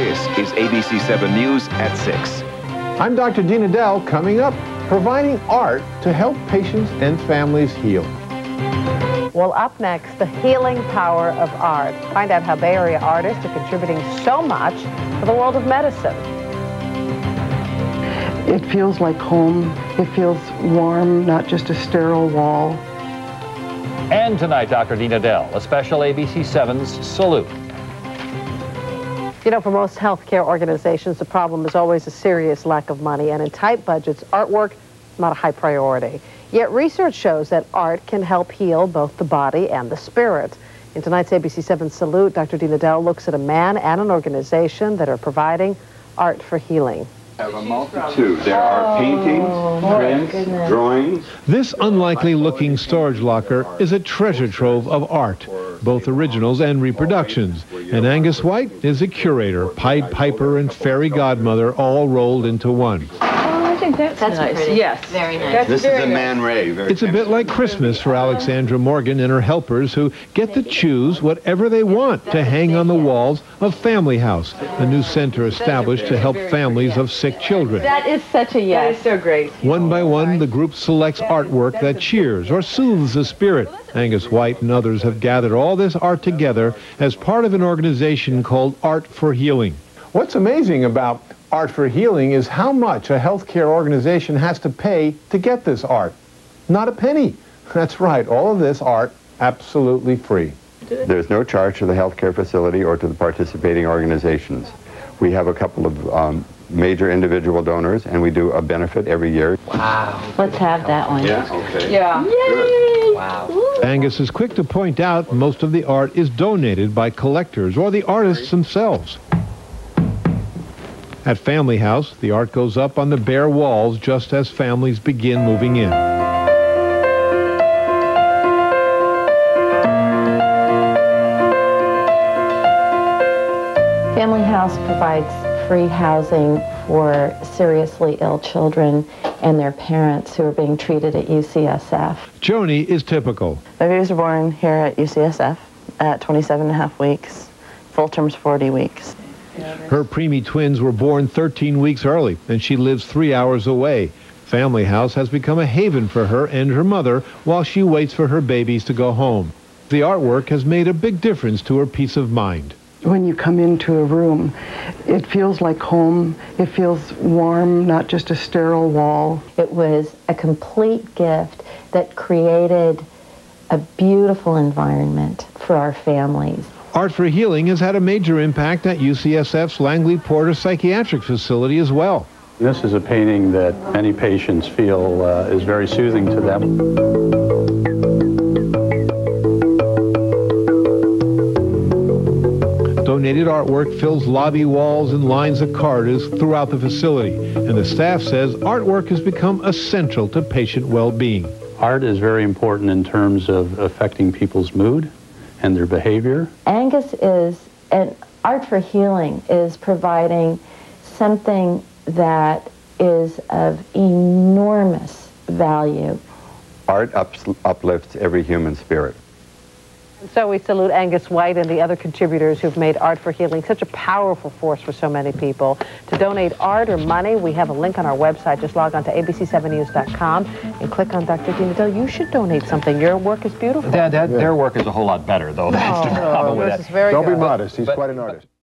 This is ABC 7 News at 6. I'm Dr. Dean Edell, coming up, providing art to help patients and families heal. Well, up next, the healing power of art. Find out how Bay Area artists are contributing so much to the world of medicine. It feels like home. It feels warm, not just a sterile wall. And tonight, Dr. Dean Edell, a special ABC 7's Salute. You know, for most healthcare organizations, the problem is always a serious lack of money, and in tight budgets, artwork is not a high priority. Yet research shows that art can help heal both the body and the spirit. In tonight's ABC 7 Salute, Dr. Dean Edell looks at a man and an organization that are providing art for healing. have a multitude. There are oh, paintings, prints, drawings. This unlikely looking storage locker is a treasure trove of art, both originals and reproductions. And Angus Whyte is a curator, Pied Piper and fairy godmother all rolled into one. I think that's, That's nice. pretty. Yes. Very nice. That's This is very a nice. Man Ray. Very It's a bit like Christmas for uh-huh. Alexandra Morgan and her helpers who get to choose whatever they want to hang on the walls of Family House, a new center established to help families of sick children. That is such a yes. That is so great. One by one, the group selects artwork that cheers or soothes the spirit. Angus Whyte and others have gathered all this art together as part of an organization called Art for Healing. What's amazing about Art for Healing is how much a healthcare organization has to pay to get this art. Not a penny. That's right, all of this art absolutely free. There's no charge to the healthcare facility or to the participating organizations. We have a couple of um, major individual donors, and we do a benefit every year. Wow. Let's have that one. Yeah, okay. Yeah. Yay! Wow. Angus is quick to point out most of the art is donated by collectors or the artists themselves. At Family House, the art goes up on the bare walls just as families begin moving in. Family House provides free housing for seriously ill children and their parents who are being treated at UCSF. Joni is typical. My babies were born here at UCSF at 27 and a half weeks. Full term's 40 weeks. Her preemie twins were born 13 weeks early, and she lives three hours away. Family House has become a haven for her and her mother while she waits for her babies to go home. The artwork has made a big difference to her peace of mind. When you come into a room, it feels like home. It feels warm, not just a sterile wall. It was a complete gift that created a beautiful environment for our families. Art for Healing has had a major impact at UCSF's Langley Porter Psychiatric Facility as well. This is a painting that many patients feel uh, is very soothing to them. Donated artwork fills lobby walls and lines of corridors throughout the facility, and the staff says artwork has become essential to patient well-being. Art is very important in terms of affecting people's mood and their behavior. Angus is, and Art for Healing is providing something that is of enormous value. Art ups, uplifts every human spirit. So we salute Angus Whyte and the other contributors who've made Art for Healing such a powerful force for so many people. To donate art or money, we have a link on our website. Just log on to abc7news.com and click on Dr. Dean Edell. You should donate something. Your work is beautiful. That, that, Their work is a whole lot better, though. That's oh, the problem with this that. is very Don't good. be modest. He's But- quite an artist.